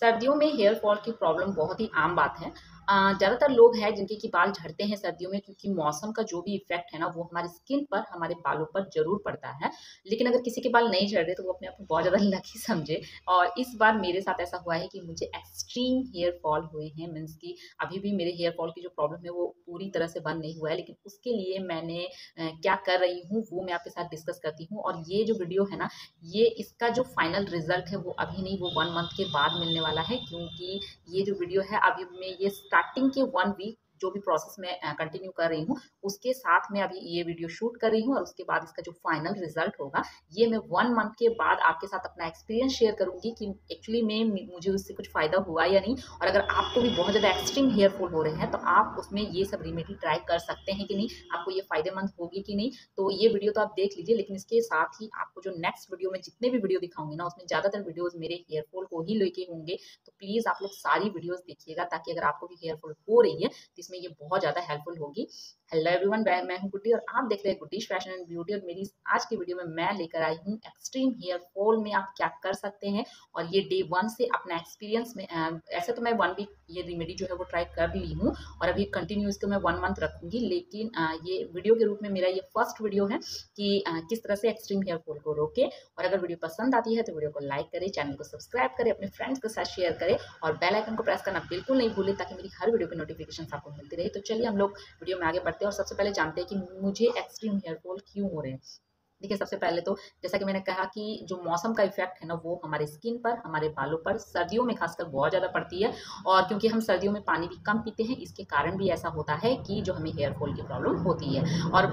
सर्दियों में hair fall की प्रॉब्लम बहुत ही आम बात है। ज़्यादातर लोग हैं जिनके की बाल झड़ते हैं सर्दियों में क्योंकि मौसम का जो भी इफ़ेक्ट है ना, वो हमारे स्किन पर, हमारे बालों पर ज़रूर पड़ता है। लेकिन अगर किसी के बाल नहीं झड़ रहे तो वो अपने आप को बहुत ज़्यादा लकी समझे। और इस बार मेरे साथ ऐसा हुआ है कि मुझे एक्सट्रीम हेयर फॉल हुए हैं मीन्स की अभी भी मेरे हेयर फॉल की जो प्रॉब्लम है, वो पूरी तरह से बंद नहीं हुआ है। लेकिन उसके लिए मैंने क्या कर रही हूँ, वो मैं आपके साथ डिस्कस करती हूँ। और ये जो वीडियो है ना, ये इसका जो फाइनल रिज़ल्ट है, वो अभी नहीं, वो वन मंथ के बाद मिलने वाला है। क्योंकि ये जो वीडियो है, अभी मैं ये स्टार्टिंग के वन वीक जो भी प्रोसेस मैं कंटिन्यू कर रही हूँ, उसके साथ मैं अभी ये वीडियो शूट कर रही हूँ और उसके बाद इसका जो फाइनल रिज़ल्ट होगा, ये मैं वन मंथ के बाद आपके साथ अपना एक्सपीरियंस शेयर करूँगी कि एक्चुअली में मुझे उससे कुछ फ़ायदा हुआ या नहीं। और अगर आपको भी बहुत ज़्यादा एक्सट्रीम हेयर फॉल हो रहे हैं तो आप उसमें ये सब रेमेडी ट्राई कर सकते हैं कि नहीं, आपको ये फ़ायदेमंद होगी कि नहीं। तो ये वीडियो तो आप देख लीजिए, लेकिन इसके साथ ही आपको जो नेक्स्ट वीडियो में जितने भी वीडियो दिखाऊँगी ना, उसमें ज़्यादातर वीडियोज़ मेरे हेयर फॉल को ही लेके होंगे। तो प्लीज़ आप लोग सारी वीडियोज़ देखिएगा, ताकि अगर आपको भी हेयर फॉल हो रही है तो इसमें ये बहुत ज़्यादा हेल्पफुल होगी। हेलो एवरीवन मैं हूँ गुड्डी और आप देख रहे हैं गुड्डीश फ़ैशन एंड ब्यूटी और मेरी आज की वीडियो में मैं लेकर आई हूँ एक्सट्रीम हेयर फॉल में आप क्या कर सकते हैं और ये डे वन से अपना एक्सपीरियंस में ऐसे तो मैं वन वीक ये रेमेडी जो है वो ट्राई कर ली हूँ और अभी कंटिन्यू इसको मैं वन मंथ रखूँगी, लेकिन ये वीडियो के रूप में मेरा ये फ़र्स्ट वीडियो है कि किस तरह से एक्सट्रीम हेयर फॉल को रोके और अगर वीडियो पसंद आती है तो वीडियो को लाइक करें चैनल को सब्सक्राइब करें, अपने फ्रेंड्स के साथ शेयर करें और बेल आइकन को प्रेस करना बिल्कुल नहीं भूलें ताकि मेरी हर वीडियो की नोटिफिकेशन आपको मिलती रहे। तो चलिए हम लोग वीडियो में आगे बढ़ते हैं और सबसे पहले जानते हैं कि मुझे एक्सट्रीम हेयरफॉल क्यों हो रहे हैं। देखिए, सबसे पहले तो जैसा कि मैंने कहा कि जो मौसम का इफ़ेक्ट है ना, वो हमारे स्किन पर, हमारे बालों पर, सर्दियों में खासकर बहुत ज़्यादा पड़ती है। और क्योंकि हम सर्दियों में पानी भी कम पीते हैं, इसके कारण भी ऐसा होता है कि जो हमें हेयर फॉल की प्रॉब्लम होती है। और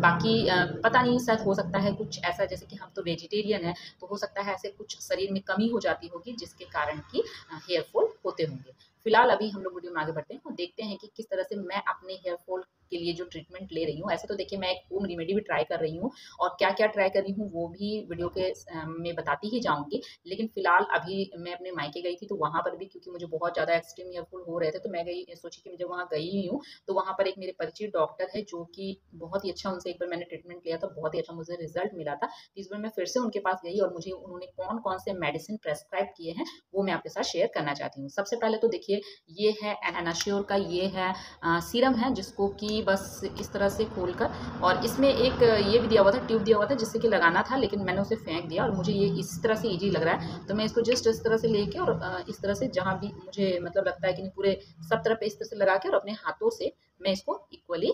बाकी पता नहीं, शायद हो सकता है कुछ ऐसा, जैसे कि हम तो वेजिटेरियन है तो हो सकता है ऐसे कुछ शरीर में कमी हो जाती होगी, जिसके कारण की हेयर फॉल होते होंगे। फ़िलहाल अभी हम लोग वीडियो में आगे बढ़ते हैं और देखते हैं कि किस तरह से मैं अपने हेयर फॉल के लिए जो ट्रीटमेंट ले रही हूँ। ऐसे तो देखिए मैं एक होम रेमेडी भी ट्राई कर रही हूँ और क्या क्या ट्राई कर रही हूँ वो भी वीडियो के में बताती ही जाऊँगी। लेकिन फ़िलहाल अभी मैं अपने मायके गई थी तो वहाँ पर भी क्योंकि मुझे बहुत ज़्यादा एक्सट्रीम ईयरफुल हो रहे थे तो मैं गई सोची कि मुझे वहाँ गई ही तो वहाँ पर एक मेरे परिचित डॉक्टर है जो कि बहुत ही अच्छा उनसे एक बार मैंने ट्रीटमेंट लिया था बहुत ही अच्छा मुझे रिज़ल्ट मिला था। इस बार मैं फिर से उनके पास गई और मुझे उन्होंने कौन कौन से मेडिसिन प्रेस्क्राइब किए हैं वो मैं आपके साथ शेयर करना चाहती हूँ। सबसे पहले तो देखिए ये है एनाश्योर का ये है आ, सीरम है जिसको कि बस इस तरह तरह से खोल कर और इसमें एक ये भी दिया हुआ था, ट्यूब दिया हुआ था, जिससे कि लगाना था, लेकिन मैंने उसे फेंक दिया और मुझे ये इस तरह से ईजी लग रहा है। तो मैं इसको जस्ट इस तरह से लेके और इस तरह से जहाँ भी मुझे मतलब लगता है कि नहीं, पूरे सब तरफ़ इस तरह से लगा के और अपने हाथों से मैं इसको इक्वली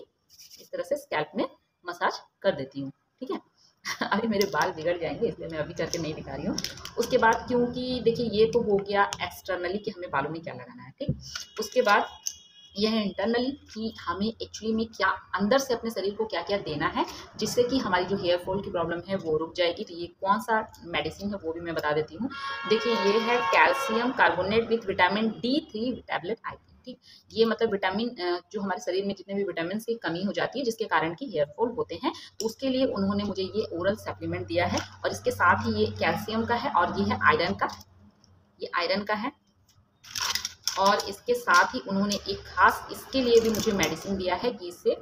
इस तरह से स्कैल्प में मसाज कर देती हूँ, ठीक है? अभी मेरे बाल बिगड़ जाएँगे, इसलिए मैं अभी करके नहीं दिखा रही हूँ। उसके बाद क्योंकि देखिए, ये तो हो गया एक्सटर्नली कि हमें बालों में क्या लगाना है, ठीक? उसके बाद यह इंटरनली कि हमें एक्चुअली में क्या, अंदर से अपने शरीर को क्या क्या देना है, जिससे कि हमारी जो हेयर फॉल की प्रॉब्लम है वो रुक जाएगी। तो ये कौन सा मेडिसिन है वो भी मैं बता देती हूँ। देखिए, ये है calcium carbonate with vitamin D three tablet आई ठीक? ये मतलब विटामिन जो हमारे शरीर में जितने भी विटामिन की कमी हो जाती है, जिसके कारण की हेयर फॉल होते हैं तो उसके लिए उन्होंने मुझे ये ओरल सप्लीमेंट दिया है। और इसके साथ ही ये कैल्शियम का है और ये है आयरन का, ये आयरन का है। और इसके साथ ही उन्होंने एक खास, इसके लिए भी मुझे मेडिसिन दिया है कि इससे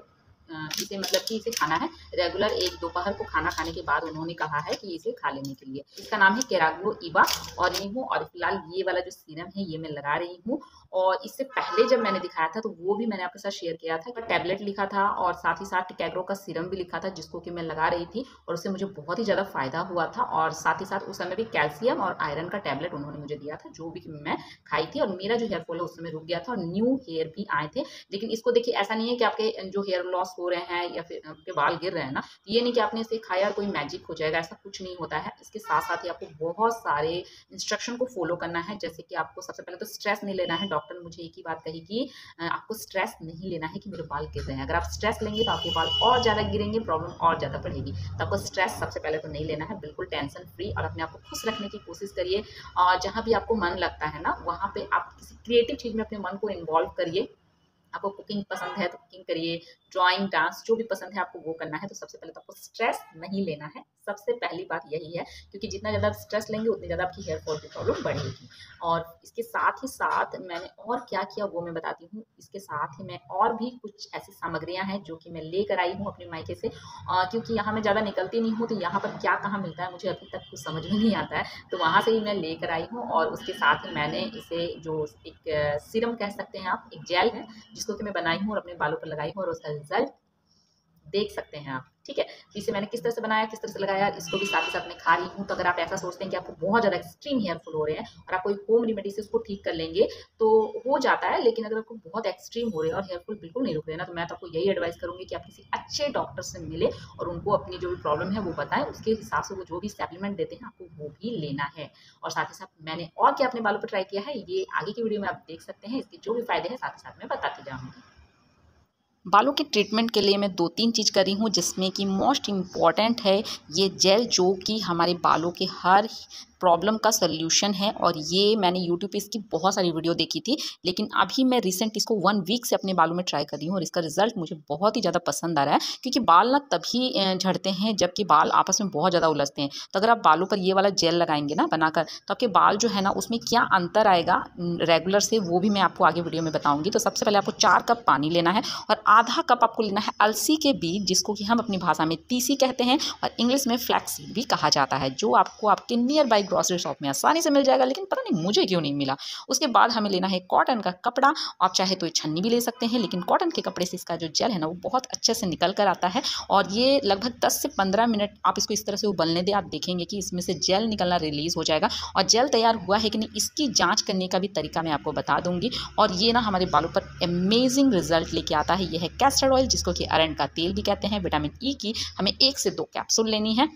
इसे मतलब कि इसे खाना है। रेगुलर एक दोपहर को खाना खाने के बाद उन्होंने कहा है कि इसे खा लेने के लिए। इसका नाम है केराग्लो इबा और ये हूँ और फ़िलहाल ये वाला जो सीरम है ये मैं लगा रही हूँ। और इससे पहले जब मैंने दिखाया था तो वो भी मैंने आपके साथ शेयर किया था टैबलेट लिखा था और साथ ही साथ कैग्रो का सीरम भी लिखा था जिसको कि मैं लगा रही थी और उससे मुझे बहुत ही ज़्यादा फ़ायदा हुआ था और साथ ही साथ उस समय भी कैल्शियम और आयरन का टैबलेट उन्होंने मुझे दिया था जो भी मैं खाई थी और मेरा जो हेयर फॉल है उस समय रुक गया था और न्यू हेयर भी आए थे। लेकिन इसको देखिए ऐसा नहीं है कि आपके जो हेयर लॉस हो रहे हैं या फिर आपके बाल गिर रहे हैं ना तो ये नहीं कि आपने इसे खाया और कोई मैजिक हो जाएगा, ऐसा कुछ नहीं होता है। इसके साथ साथ ही आपको बहुत सारे इंस्ट्रक्शन को फॉलो करना है, जैसे कि आपको सबसे पहले तो स्ट्रेस नहीं लेना है। डॉक्टर ने मुझे एक ही बात कही कि आपको स्ट्रेस नहीं लेना है कि मेरे बाल गिर रहे हैं। अगर आप स्ट्रेस लेंगे तो आपके बाल और ज़्यादा गिरेंगे प्रॉब्लम और ज़्यादा बढ़ेगी। तो आपको स्ट्रेस सबसे पहले तो नहीं लेना है, बिल्कुल टेंशन फ्री और अपने आप को खुश रखने की कोशिश करिए। और जहाँ भी आपको मन लगता है ना, वहाँ पे आप किसी क्रिएटिव चीज़ में अपने मन को इन्वॉल्व करिए। आपको कुकिंग पसंद है तो कुकिंग करिए ड्राइंग डांस जो भी पसंद है आपको वो करना है तो सबसे पहले तो आपको स्ट्रेस नहीं लेना है। सबसे पहली बात यही है क्योंकि जितना ज़्यादा स्ट्रेस लेंगे, उतनी ज़्यादा आपकी हेयर फॉल की प्रॉब्लम बढ़ेगी। और इसके साथ ही साथ मैंने और क्या किया वो मैं बताती हूँ। इसके साथ ही मैं और भी कुछ ऐसी सामग्रियाँ हैं जो कि मैं लेकर आई हूँ अपने मायके से। क्योंकि यहाँ मैं ज़्यादा निकलती नहीं हूँ तो यहाँ पर क्या कहाँ मिलता है मुझे अभी तक कुछ समझ में नहीं आता है। तो वहाँ से ही मैं लेकर आई हूँ और उसके साथ ही मैंने इसे जो एक सीरम कह सकते हैं आप, एक जेल है जिसको कि मैं बनाई हूँ और अपने बालों पर लगाई हूँ और उसका रिज़ल्ट देख सकते हैं आप, ठीक है? तो इसे मैंने किस तरह से बनाया, किस तरह से लगाया, इसको भी साथ ही साथ मैं खा रही हूँ। तो अगर आप ऐसा सोचते हैं कि आपको बहुत ज़्यादा एक्सट्रीम हेयरफुल हो रहे हैं और आप कोई होम रेमेडी से उसको ठीक कर लेंगे तो हो जाता है, लेकिन अगर आपको बहुत एक्सट्रीम हो रहे हैं और हेयरफुल बिल्कुल नहीं रुक रहे ना तो मैं तो आपको यही एडवाइस करूँगी कि आप किसी अच्छे डॉक्टर से मिले और उनको अपनी जो भी प्रॉब्लम है वो बताएँ। उसके हिसाब से वो जो भी सप्लीमेंट देते हैं, आपको वो भी लेना है। और साथ ही साथ मैंने और क्या अपने बालों पर ट्राई किया है, ये आगे की वीडियो में आप देख सकते हैं, इसके जो भी फ़ायदे हैं साथ ही साथ मैं बताती जाऊँगी। बालों के ट्रीटमेंट के लिए मैं दो तीन चीज़ करी हूँ, जिसमें कि मोस्ट इंपॉर्टेंट है ये जेल जो कि हमारे बालों के हर प्रॉब्लम का सोल्यूशन है और ये मैंने यूट्यूब पे इसकी बहुत सारी वीडियो देखी थी, लेकिन अभी मैं रिसेंट इसको वन वीक से अपने बालों में ट्राई कर रही हूँ और इसका रिज़ल्ट मुझे बहुत ही ज़्यादा पसंद आ रहा है, क्योंकि बाल ना तभी झड़ते हैं जबकि बाल आपस में बहुत ज़्यादा उलझते हैं। तो अगर आप बालों पर ये वाला जेल लगाएँगे ना बनाकर तो आपके बाल जो है ना उसमें क्या अंतर आएगा? रेगुलर से वो भी मैं आपको आगे वीडियो में बताऊँगी। तो सबसे पहले आपको चार कप पानी लेना है और आधा कप आपको लेना है अलसी के बीज, जिसको कि हम अपनी भाषा में तीसी कहते हैं और इंग्लिश में फ्लैक्सीड भी कहा जाता है, जो आपको आपके नियर बाई ग्रॉसरी शॉप में आसानी से मिल जाएगा, लेकिन पता नहीं मुझे क्यों नहीं मिला। उसके बाद हमें लेना है कॉटन का कपड़ा, आप चाहे तो छन्नी भी ले सकते हैं, लेकिन कॉटन के कपड़े से इसका जो जेल है ना, वो बहुत अच्छे से निकल कर आता है और ये लगभग दस से पंद्रह मिनट आप इसको इस तरह से उबलने दें, आप देखेंगे कि इसमें से जेल निकलना रिलीज़ हो जाएगा और जेल तैयार हुआ है कि नहीं, इसकी जाँच करने का भी तरीका मैं आपको बता दूँगी। और ये ना हमारे बालों पर अमेजिंग रिज़ल्ट लेके आता है ये है कैस्टर ऑयल जिसको कि अरंड का तेल भी कहते हैं विटामिन ई e की हमें एक से दो कैप्सूल लेनी है।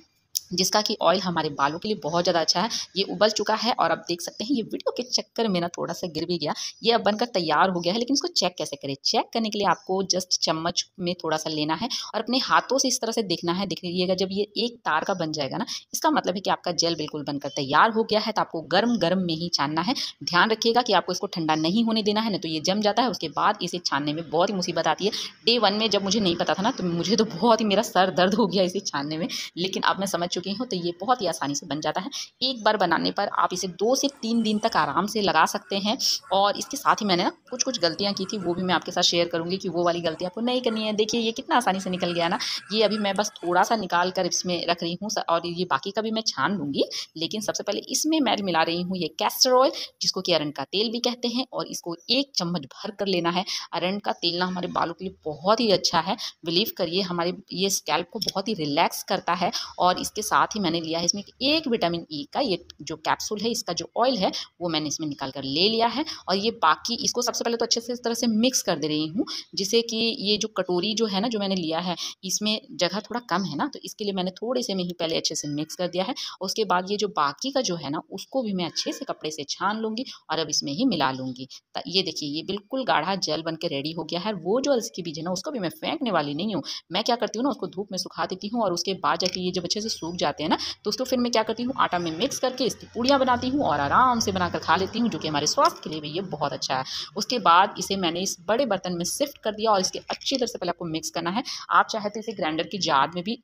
जिसका कि ऑयल हमारे बालों के लिए बहुत ज़्यादा अच्छा है। ये उबल चुका है और आप देख सकते हैं, ये वीडियो के चक्कर में ना थोड़ा सा गिर भी गया। ये अब बनकर तैयार हो गया है, लेकिन इसको चेक कैसे करें? चेक करने के लिए आपको जस्ट चम्मच में थोड़ा सा लेना है और अपने हाथों से इस तरह से देखना है। देख लीजिएगा, जब ये एक तार का बन जाएगा ना, इसका मतलब है कि आपका जेल बिल्कुल बनकर तैयार हो गया है तो आपको गर्म गर्म में ही छानना है। ध्यान रखिएगा कि आपको इसको ठंडा नहीं होने देना है, ना तो ये जम जाता है, उसके बाद इसे छानने में बहुत ही मुसीबत आती है। डे वन में जब मुझे नहीं पता था ना तो मुझे तो बहुत ही मेरा सर दर्द हो गया इसे छानने में। लेकिन अब मैं समझ चुकी हूँ तो ये बहुत ही आसानी से बन जाता है। एक बार बनाने पर आप इसे दो से तीन दिन तक आराम से लगा सकते हैं और इसके साथ ही मैंने ना कुछ कुछ गलतियाँ की थी, वो भी मैं आपके साथ शेयर करूँगी कि वो वाली गलती आपको नहीं करनी है। देखिए, ये कितना आसानी से निकल गया ना, ये अभी मैं बस थोड़ा सा निकाल कर इसमें रख रही हूँ और ये बाकी का भी मैं छान लूँगी, लेकिन सबसे पहले इसमें मैं मिला रही हूँ ये कैस्टर ऑयल जिसको कि अरंड का तेल भी कहते हैं, और इसको एक चम्मच भर कर लेना है। अरंड का तेल ना हमारे बालों के लिए बहुत ही अच्छा है। बिलीव करिए, हमारे ये स्कैल्प को बहुत ही रिलैक्स करता है, और इसके साथ ही मैंने लिया है इसमें एक विटामिन ई e का ये जो कैप्सूल है, इसका जो ऑयल है, वो मैंने इसमें निकाल कर ले लिया है और ये बाकी इसको सबसे पहले तो अच्छे से इस तरह से मिक्स कर दे रही हूँ, जिससे कि ये जो कटोरी जो है ना, जो मैंने लिया है, इसमें जगह थोड़ा कम है ना तो इसके लिए मैंने थोड़े से में ही पहले अच्छे से मिक्स कर दिया है और उसके बाद ये जो बाकी का जो है ना, उसको भी मैं अच्छे से कपड़े से छान लूँगी और अब इसमें ही मिला लूँगी। ये देखिए, ये बिल्कुल गाढ़ा जल बन रेडी हो गया है, वो जो अलसी बीज है ना, उसको भी मैं फेंकने वाली नहीं हूँ। मैं क्या करती हूँ ना, उसको धूप में सुखा देती हूँ और उसके बाद जाके ये जब अच्छे से सूख जाते हैं ना? दोस्तों, फिर मैं क्या करती हूँ? आटा में मिक्स करके इसकी पूड़ियाँ बनाती हूँ और आराम से बनाकर खा लेती हूँ, जो कि हमारे स्वास्थ्य के लिए भी ये बहुत अच्छा है। उसके बाद इसे मैंने इस बड़े बर्तन में शिफ्ट कर दिया और इसके अच्छी तरह से पहले आपको मिक्स करना है। आप चाहे तो इसे ग्राइंडर की जार में भी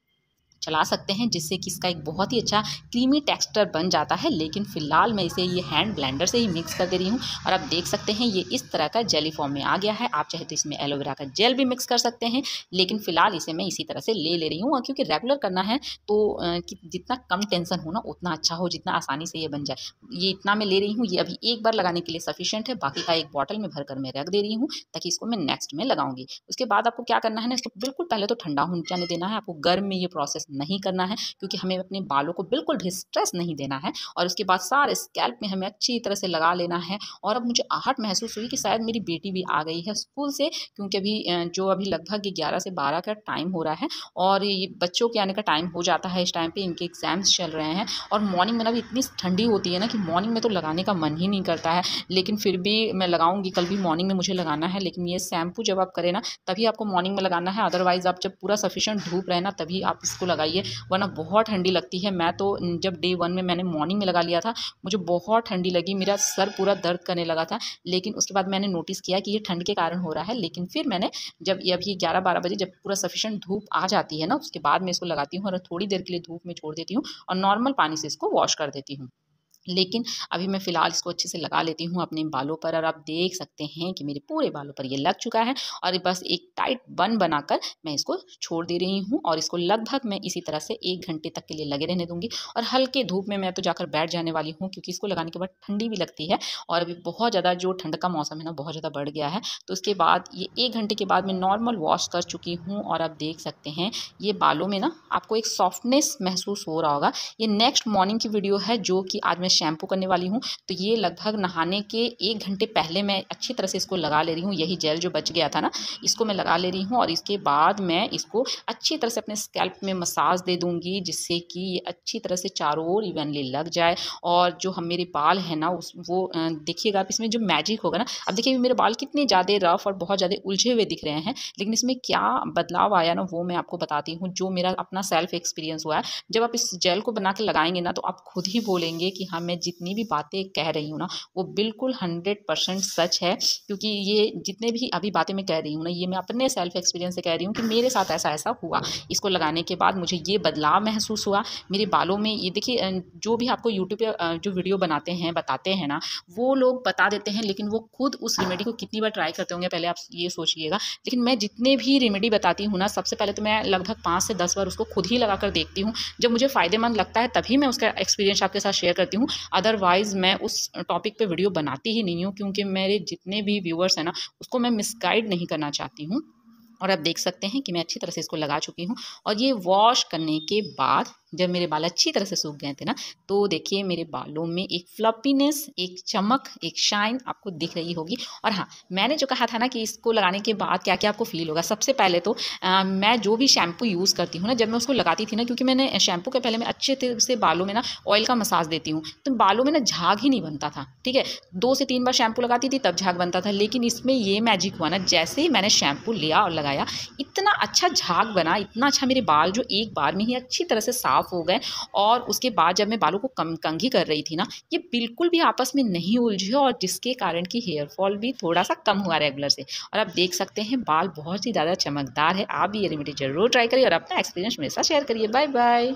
चला सकते हैं, जिससे कि इसका एक बहुत ही अच्छा क्रीमी टेक्सचर बन जाता है। लेकिन फ़िलहाल मैं इसे ये हैंड ब्लेंडर से ही मिक्स कर दे रही हूँ और आप देख सकते हैं, ये इस तरह का जेली फॉर्म में आ गया है। आप चाहे तो इसमें एलोवेरा का जेल भी मिक्स कर सकते हैं, लेकिन फ़िलहाल इसे मैं इसी तरह से ले ले रही हूँ। क्योंकि रेगुलर करना है तो जितना कम टेंशन हो ना, उतना अच्छा हो, जितना आसानी से ये बन जाए। ये इतना मैं ले रही हूँ, ये अभी एक बार लगाने के लिए सफिशेंट है, बाकी का एक बॉटल में भर कर मैं रख दे रही हूँ, ताकि इसको मैं नेक्स्ट में लगाऊँगी। उसके बाद आपको क्या करना है ना, इसको बिल्कुल पहले तो ठंडा हो जाने देना है, आपको गर्म में ये प्रोसेस नहीं करना है, क्योंकि हमें अपने बालों को बिल्कुल भी स्ट्रेस नहीं देना है और उसके बाद सारे स्कैल्प में हमें अच्छी तरह से लगा लेना है। और अब मुझे आहट महसूस हुई कि शायद मेरी बेटी भी आ गई है स्कूल से, क्योंकि अभी जो अभी लगभग ग्यारह से बारह का टाइम हो रहा है और ये बच्चों के आने का टाइम हो जाता है इस टाइम पर इनके एग्ज़ाम्स चल रहे हैं और मॉर्निंग में ना भी इतनी ठंडी होती है ना कि मॉर्निंग में तो लगाने का मन ही नहीं करता है। लेकिन फिर भी मैं लगाऊँगी, कल भी मॉर्निंग में मुझे लगाना है, लेकिन ये शैम्पू जब आप करें ना, तभी आपको मॉर्निंग में लगाना है अदरवाइज़ आप जब पूरा सफिशेंट धूप रहे ना, तभी आप इसको लगाइए, वरना बहुत ठंडी लगती है। मैं तो जब डे वन में मैंने मॉर्निंग में लगा लिया था, मुझे बहुत ठंडी लगी, मेरा सर पूरा दर्द करने लगा था। लेकिन उसके बाद मैंने नोटिस किया कि ये ठंड के कारण हो रहा है। लेकिन फिर मैंने, जब अभी ग्यारह बारह बजे जब पूरा सफिशेंट धूप आ जाती है ना, उसके बाद मैं इसको लगाती हूँ और थोड़ी देर के लिए धूप में छोड़ देती हूँ और नॉर्मल पानी से इसको वॉश कर देती हूँ। लेकिन अभी मैं फ़िलहाल इसको अच्छे से लगा लेती हूँ अपने बालों पर और आप देख सकते हैं कि मेरे पूरे बालों पर ये लग चुका है और बस एक टाइट बन बनाकर मैं इसको छोड़ दे रही हूँ और इसको लगभग मैं इसी तरह से एक घंटे तक के लिए लगे रहने दूँगी और हल्के धूप में मैं तो जाकर बैठ जाने वाली हूँ क्योंकि इसको लगाने के बाद ठंडी भी लगती है और अभी बहुत ज़्यादा जो ठंड का मौसम है ना बहुत ज़्यादा बढ़ गया है। तो उसके बाद ये एक घंटे के बाद मैं नॉर्मल वॉश कर चुकी हूँ और आप देख सकते हैं ये बालों में ना आपको एक सॉफ्टनेस महसूस हो रहा होगा। ये नेक्स्ट मॉर्निंग की वीडियो है जो कि आज मैं शैम्पू करने वाली हूँ। तो ये लगभग नहाने के एक घंटे पहले मैं अच्छी तरह से इसको लगा ले रही हूँ। यही जेल जो बच गया था ना, इसको मैं लगा ले रही हूँ और इसके बाद मैं इसको अच्छी तरह से अपने स्कैल्प में मसाज दे दूँगी, जिससे कि ये अच्छी तरह से चारों ओर इवनली लग जाए। और जो हम मेरे बाल हैं ना, उस वो देखिएगा आप इसमें जो मैजिक होगा ना, अब देखिए मेरे बाल कितने ज़्यादा रफ और बहुत ज़्यादा उलझे हुए दिख रहे हैं, लेकिन इसमें क्या बदलाव आया ना, वो मैं आपको बताती हूँ। जो मेरा अपना सेल्फ एक्सपीरियंस हुआ है, जब आप इस जेल को बना के लगाएँगे ना तो आप खुद ही बोलेंगे कि हाँ मैं जितनी भी बातें कह रही हूँ ना, वो बिल्कुल हंड्रेड परसेंट सच है, क्योंकि ये जितने भी अभी बातें मैं कह रही हूँ ना, ये मैं अपने सेल्फ एक्सपीरियंस से कह रही हूँ कि मेरे साथ ऐसा ऐसा हुआ। इसको लगाने के बाद मुझे ये बदलाव महसूस हुआ। मेरे बालों में ये देखिए जो भी आपको यूट्यूब पर जो वीडियो बनाते हैं, बताते हैं ना, वो लोग बता देते हैं, लेकिन वो खुद उस रेमेडी को कितनी बार ट्राई करते होंगे, पहले आप ये सोचिएगा। लेकिन मैं जितने भी रेमेडी बताती हूँ ना, सबसे पहले तो मैं लगभग पाँच से दस बार उसको खुद ही लगा कर देखती हूँ। जब मुझे फ़ायदेमंद लगता है, तभी मैं उसका एक्सपीरियंस आपके साथ शेयर करती हूँ। अदरवाइज़ मैं उस टॉपिक पे वीडियो बनाती ही नहीं हूँ, क्योंकि मेरे जितने भी व्यूअर्स हैं ना, उसको मैं मिसगाइड नहीं करना चाहती हूँ। और आप देख सकते हैं कि मैं अच्छी तरह से इसको लगा चुकी हूँ। और ये वॉश करने के बाद जब मेरे बाल अच्छी तरह से सूख गए थे ना तो देखिए मेरे बालों में एक फ्लपीनेस एक चमक एक शाइन आपको दिख रही होगी। और हाँ मैंने जो कहा था ना कि इसको लगाने के बाद क्या क्या आपको फील होगा सबसे पहले तो आ, मैं जो भी शैम्पू यूज़ करती हूँ ना जब मैं उसको लगाती थी ना क्योंकि मैंने शैम्पू के पहले मैं अच्छे से बालों में ना ऑयल का मसाज देती हूँ तो बालों में ना झाग ही नहीं बनता था ठीक है? दो से तीन बार शैम्पू लगाती थी तब झाग बनता था लेकिन इसमें ये मैजिक हुआ ना जैसे ही मैंने शैम्पू लिया और लगाया इतना अच्छा झाग बना इतना अच्छा मेरे बाल जो एक बार में ही अच्छी तरह से साफ़ साफ़ हो गए और उसके बाद जब मैं बालों को कम, कंघी कर रही थी ना, ये बिल्कुल भी आपस में नहीं उलझे और जिसके कारण की हेयर फॉल भी थोड़ा सा कम हुआ रेगुलर से। और आप देख सकते हैं, बाल बहुत ही ज़्यादा चमकदार है। आप भी ये रेमेडी ज़रूर ट्राई करिए और अपना एक्सपीरियंस मेरे साथ शेयर करिए। Bye bye